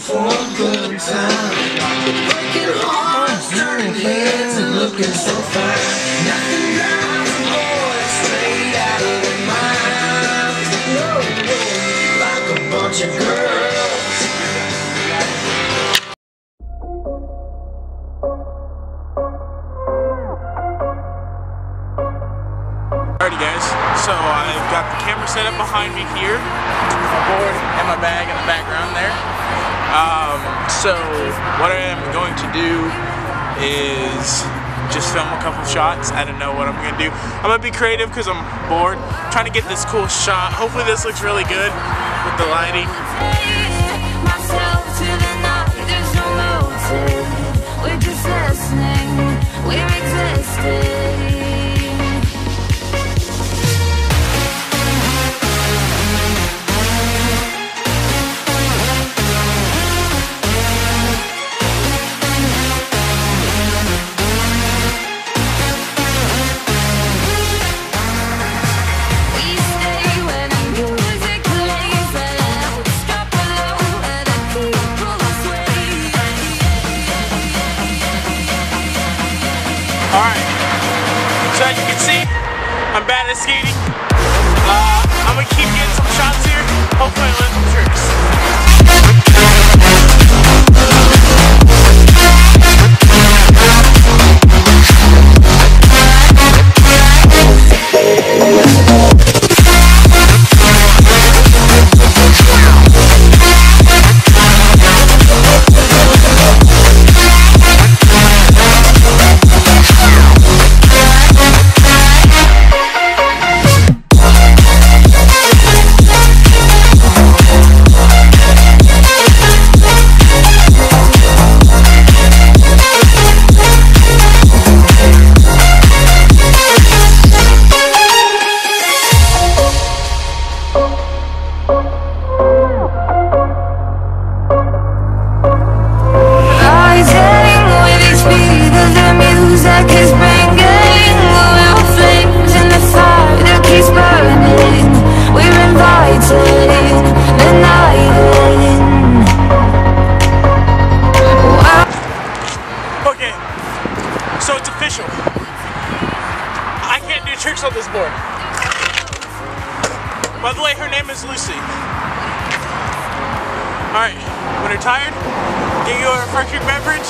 for a good time. Working hard, turning heads, and looking so fine. Nothing dies, I'm straight out of the mind. Alrighty guys, so I've got the camera set up behind me here, my board and my bag in the background there. Um, so what I am going to do is just film a couple shots. I don't know what I'm gonna do. I'm gonna be creative because I'm bored. trying to get this cool shot. Hopefully this looks really good with the lighting. Alright. So as you can see, I'm bad at skating. Uh, Okay, so it's official. I can't do tricks on this board. By the way, her name is Lucy. Alright, when you're tired, get you a refreshing beverage,